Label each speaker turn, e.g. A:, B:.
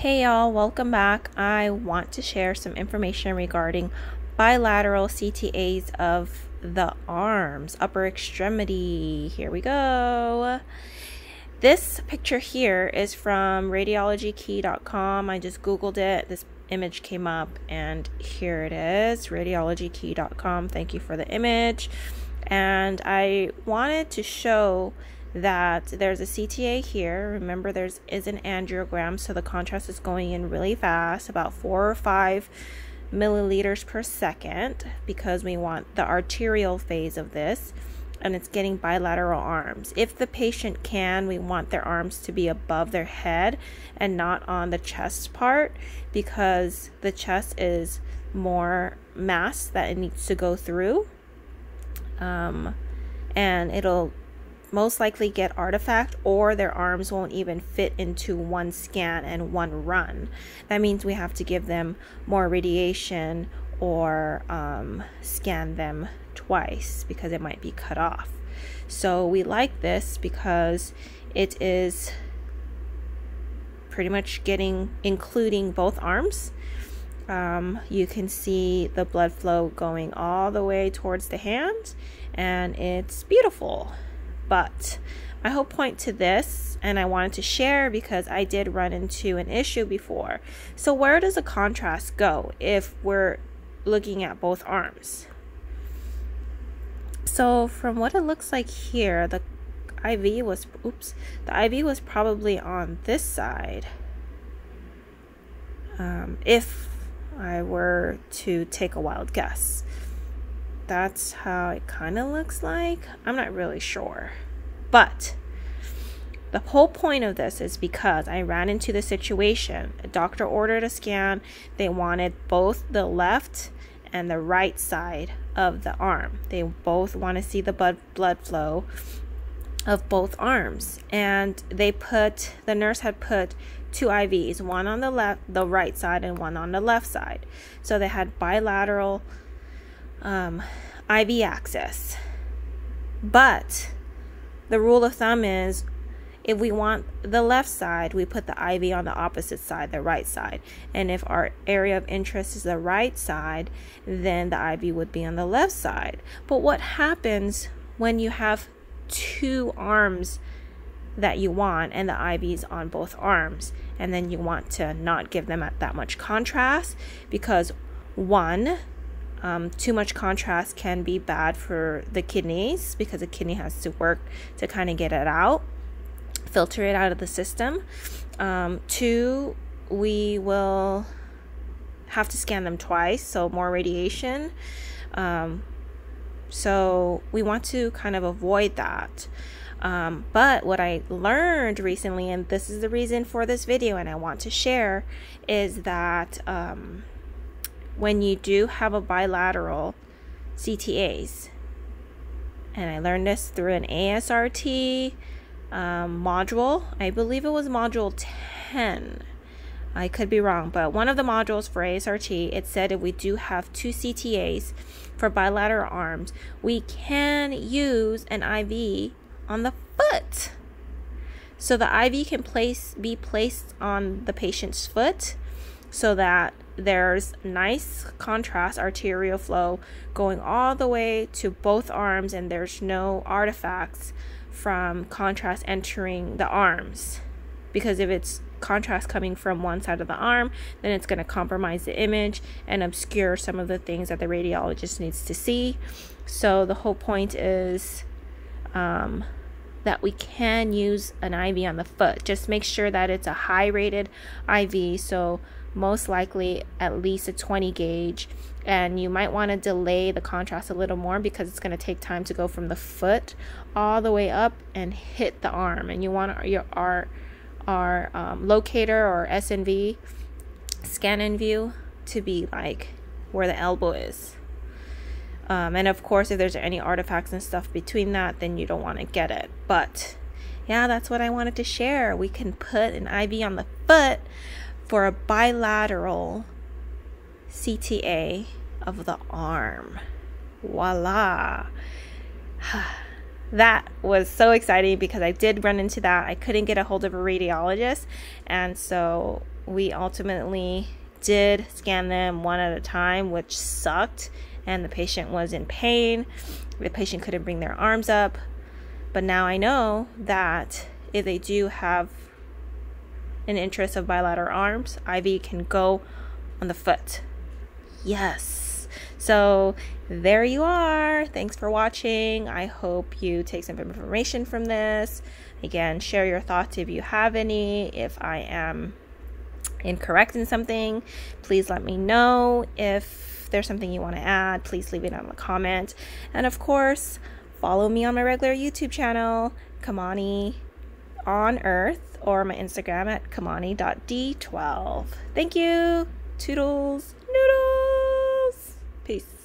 A: Hey y'all, welcome back. I want to share some information regarding bilateral CTAs of the arms, upper extremity. Here we go. This picture here is from radiologykey.com. I just googled it. This image came up and here it is radiologykey.com. Thank you for the image. And I wanted to show that there's a CTA here. Remember, there's is an angiogram, so the contrast is going in really fast, about four or five milliliters per second, because we want the arterial phase of this, and it's getting bilateral arms. If the patient can, we want their arms to be above their head and not on the chest part, because the chest is more mass that it needs to go through. Um, and it'll most likely get artifact or their arms won't even fit into one scan and one run. That means we have to give them more radiation or um, scan them twice because it might be cut off. So we like this because it is pretty much getting including both arms. Um, you can see the blood flow going all the way towards the hand and it's beautiful. But my whole point to this, and I wanted to share because I did run into an issue before. So, where does the contrast go if we're looking at both arms? So, from what it looks like here, the IV was, oops, the IV was probably on this side. Um, if I were to take a wild guess that's how it kind of looks like. I'm not really sure. But the whole point of this is because I ran into the situation. A doctor ordered a scan. They wanted both the left and the right side of the arm. They both want to see the blood blood flow of both arms. And they put the nurse had put two IVs, one on the left the right side and one on the left side. So they had bilateral um, IV access. But the rule of thumb is if we want the left side, we put the IV on the opposite side, the right side. And if our area of interest is the right side, then the IV would be on the left side. But what happens when you have two arms that you want and the IVs on both arms? And then you want to not give them at that much contrast because one, um, too much contrast can be bad for the kidneys because the kidney has to work to kind of get it out, filter it out of the system. Um, two, we will have to scan them twice, so more radiation. Um, so we want to kind of avoid that. Um, but what I learned recently, and this is the reason for this video, and I want to share, is that um, when you do have a bilateral CTAs. And I learned this through an ASRT um, module. I believe it was module 10. I could be wrong, but one of the modules for ASRT, it said if we do have two CTAs for bilateral arms, we can use an IV on the foot. So the IV can place be placed on the patient's foot so that there's nice contrast arterial flow going all the way to both arms and there's no artifacts from contrast entering the arms. Because if it's contrast coming from one side of the arm then it's going to compromise the image and obscure some of the things that the radiologist needs to see. So the whole point is um, that we can use an IV on the foot. Just make sure that it's a high rated IV so most likely at least a 20 gauge. And you might want to delay the contrast a little more because it's going to take time to go from the foot all the way up and hit the arm. And you want your our our um, locator or SNV scan and view to be like where the elbow is. Um, and of course if there's any artifacts and stuff between that then you don't want to get it. But yeah that's what I wanted to share. We can put an IV on the foot for a bilateral CTA of the arm. Voila. that was so exciting because I did run into that. I couldn't get a hold of a radiologist, and so we ultimately did scan them one at a time, which sucked, and the patient was in pain. The patient couldn't bring their arms up. But now I know that if they do have an interest of bilateral arms, IV can go on the foot. Yes. So there you are. Thanks for watching. I hope you take some information from this. Again, share your thoughts if you have any. If I am incorrect in something, please let me know. If there's something you want to add, please leave it on the comment. And of course, follow me on my regular YouTube channel, Khammany on Earth, or my Instagram at kamani.d12. Thank you. Toodles. Noodles. Peace.